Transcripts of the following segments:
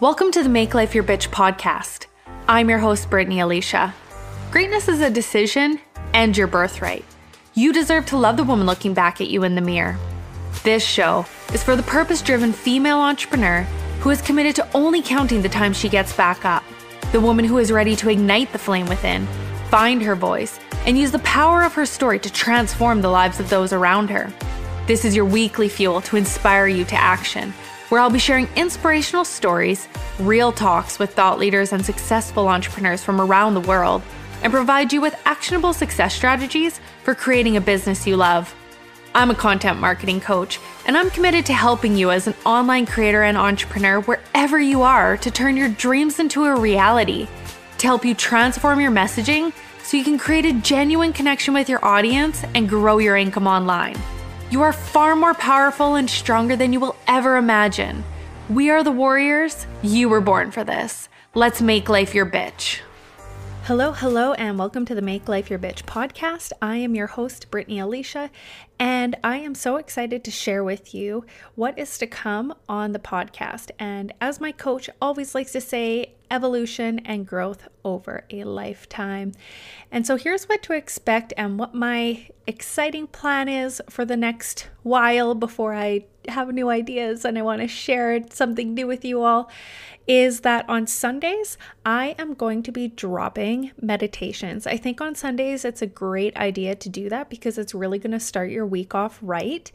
Welcome to the Make Life Your Bitch podcast. I'm your host, Brittany Alysia. Greatness is a decision and your birthright. You deserve to love the woman looking back at you in the mirror. This show is for the purpose driven female entrepreneur who is committed to only counting the time she gets back up, the woman who is ready to ignite the flame within, find her voice, and use the power of her story to transform the lives of those around her. This is your weekly fuel to inspire you to action, where I'll be sharing inspirational stories, real talks with thought leaders and successful entrepreneurs from around the world, and provide you with actionable success strategies for creating a business you love. I'm a content marketing coach, and I'm committed to helping you as an online creator and entrepreneur wherever you are to turn your dreams into a reality, to help you transform your messaging so you can create a genuine connection with your audience and grow your income online. You are far more powerful and stronger than you will ever imagine. We are the warriors. You were born for this. Let's make life your bitch. Hello, hello, and welcome to the Make Life Your Bitch podcast. I am your host, Brittany Alysia, and I am so excited to share with you what is to come on the podcast. And as my coach always likes to say, evolution and growth over a lifetime. And so here's what to expect and what my exciting plan is for the next while before I have new ideas and I want to share something new with you all is that on Sundays, I am going to be dropping meditations. I think on Sundays, it's a great idea to do that because it's really going to start your week off right.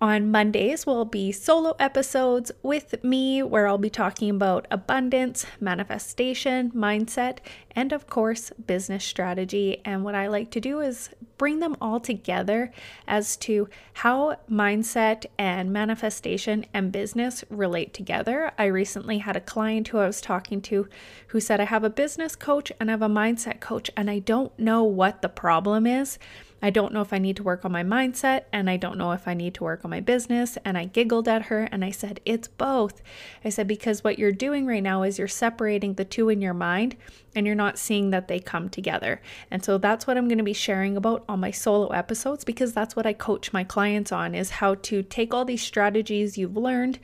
On Mondays will be solo episodes with me where I'll be talking about abundance, manifestation, mindset, and of course, business strategy. And what I like to do is bring them all together as to how mindset and manifestation and business relate together. I recently had a client who I was talking to who said, I have a business coach and I have a mindset coach, and I don't know what the problem is. I don't know if I need to work on my mindset and I don't know if I need to work on my business. And I giggled at her and I said, It's both. I said, Because what you're doing right now is you're separating the two in your mind and you're not seeing that they come together. And so that's what I'm going to be sharing about on my solo episodes because that's what I coach my clients on is how to take all these strategies you've learned,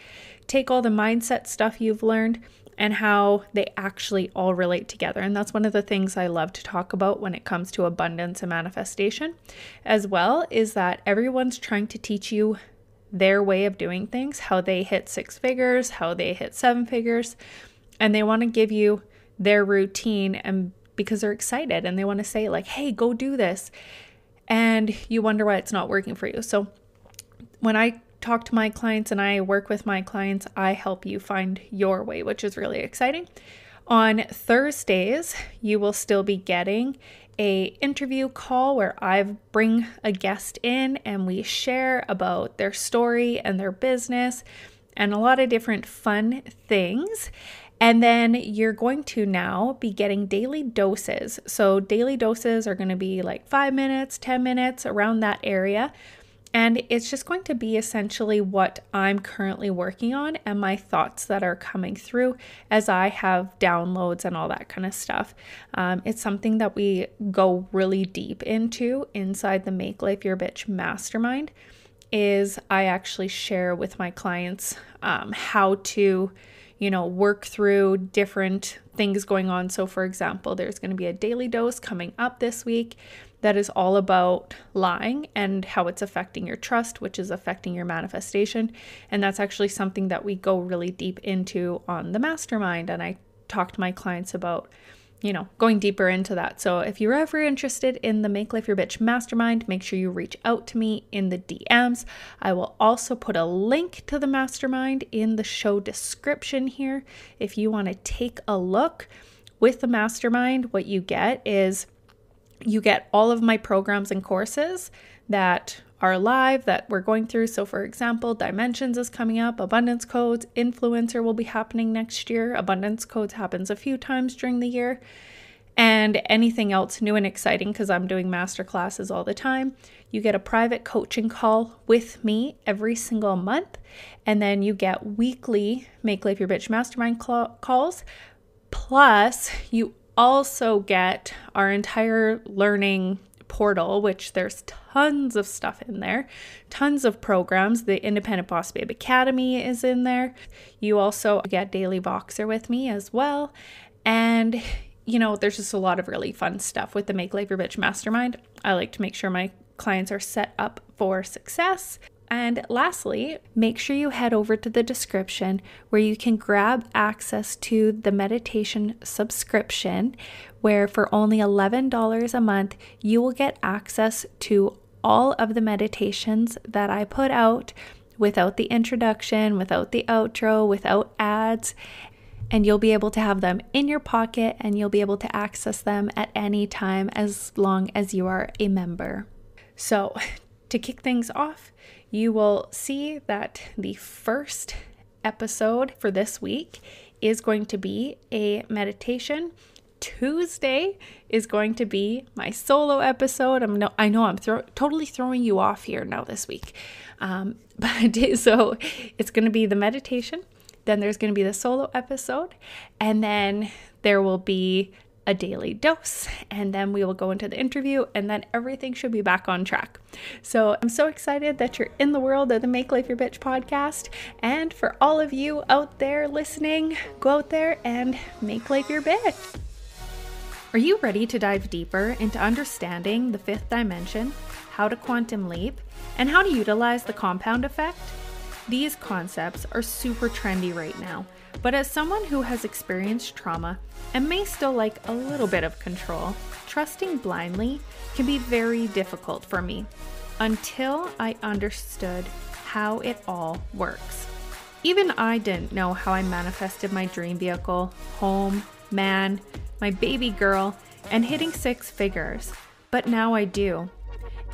take all the mindset stuff you've learned and how they actually all relate together. And that's one of the things I love to talk about when it comes to abundance and manifestation, as well, is that everyone's trying to teach you their way of doing things, how they hit six figures, how they hit seven figures, and they want to give you their routine and because they're excited and they want to say like, "Hey, go do this." And you wonder why it's not working for you. So when I talk to my clients and I work with my clients, I help you find your way, which is really exciting. On Thursdays, you will still be getting a interview call where I bring a guest in and we share about their story and their business and a lot of different fun things. And then you're going to now be getting daily doses. So, daily doses are going to be like five minutes, 10 minutes around that area and it's just going to be essentially what I'm currently working on and my thoughts that are coming through as I have downloads and all that kind of stuff. Um, it's something that we go really deep into inside the Make Life Your Bitch mastermind. Is I actually share with my clients um, how to, you know, work through different things going on. So, for example, there's going to be a daily dose coming up this week that is all about lying and how it's affecting your trust, which is affecting your manifestation. And that's actually something that we go really deep into on the mastermind. And I talk to my clients about, you know, going deeper into that. So if you're ever interested in the Make Life Your Bitch mastermind, make sure you reach out to me in the DMs. I will also put a link to the mastermind in the show description here if you want to take a look. With the mastermind, what you get is you get all of my programs and courses that are live that we're going through. So, for example, Dimensions is coming up, Abundance Codes, Influencer will be happening next year. Abundance Codes happens a few times during the year. And anything else new and exciting, because I'm doing master classes all the time. You get a private coaching call with me every single month. And then you get weekly Make Life Your Bitch Mastermind cl- calls. Plus, you also get our entire learning portal, which there's tons of stuff in there, tons of programs. The Independent Boss Babe Academy is in there. You also get Daily Voxer with me as well. And you know, there's just a lot of really fun stuff with the Make Life Your Bitch Mastermind. I like to make sure my clients are set up for success. And lastly, make sure you head over to the description where you can grab access to the meditation subscription, where for only $11 a month, you will get access to all of the meditations that I put out without the introduction, without the outro, without ads. And you'll be able to have them in your pocket and you'll be able to access them at any time as long as you are a member. So, to kick things off, you will see that the first episode for this week is going to be a meditation. Tuesday is going to be my solo episode. I'm no, I know I'm throw, totally throwing you off here now this week, um, but so it's going to be the meditation. Then there's going to be the solo episode, and then there will be a daily dose, and then we will go into the interview, and then everything should be back on track. So I'm so excited that you're in the world of the Make Life Your Bitch podcast. And for all of you out there listening, go out there and make life your bitch. Are you ready to dive deeper into understanding the fifth dimension, how to quantum leap, and how to utilize the compound effect? These concepts are super trendy right now but as someone who has experienced trauma and may still like a little bit of control, trusting blindly can be very difficult for me until I understood how it all works. Even I didn't know how I manifested my dream vehicle, home, man, my baby girl, and hitting six figures, but now I do.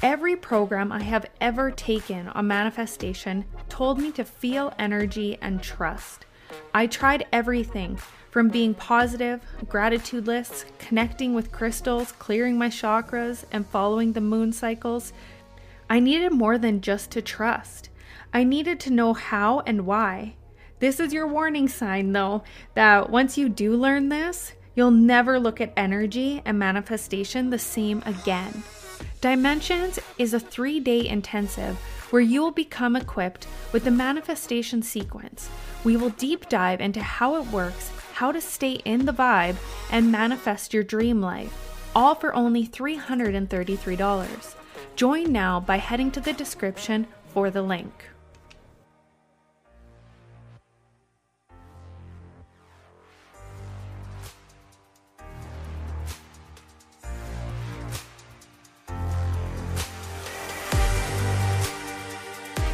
Every program I have ever taken on manifestation told me to feel energy and trust. I tried everything from being positive, gratitudeless, connecting with crystals, clearing my chakras, and following the moon cycles. I needed more than just to trust. I needed to know how and why. This is your warning sign, though, that once you do learn this, you'll never look at energy and manifestation the same again. Dimensions is a three day intensive where you will become equipped with the manifestation sequence. We will deep dive into how it works, how to stay in the vibe, and manifest your dream life, all for only $333. Join now by heading to the description for the link.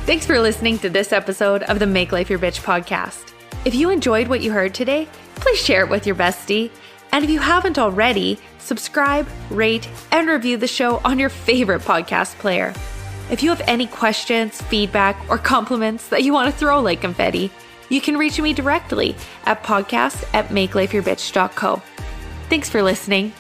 Thanks for listening to this episode of the Make Life Your Bitch podcast. If you enjoyed what you heard today, please share it with your bestie. And if you haven't already, subscribe, rate, and review the show on your favorite podcast player. If you have any questions, feedback, or compliments that you want to throw like confetti, you can reach me directly at podcast at makelifeyourbitch.co. Thanks for listening.